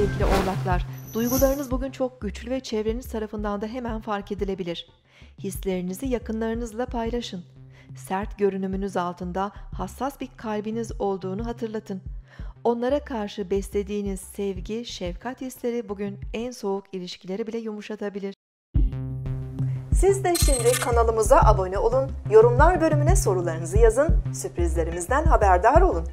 sevgili oğlaklar. Duygularınız bugün çok güçlü ve çevreniz tarafından da hemen fark edilebilir. Hislerinizi yakınlarınızla paylaşın. Sert görünümünüz altında hassas bir kalbiniz olduğunu hatırlatın. Onlara karşı beslediğiniz sevgi, şefkat hisleri bugün en soğuk ilişkileri bile yumuşatabilir. Siz de şimdi kanalımıza abone olun, yorumlar bölümüne sorularınızı yazın, sürprizlerimizden haberdar olun.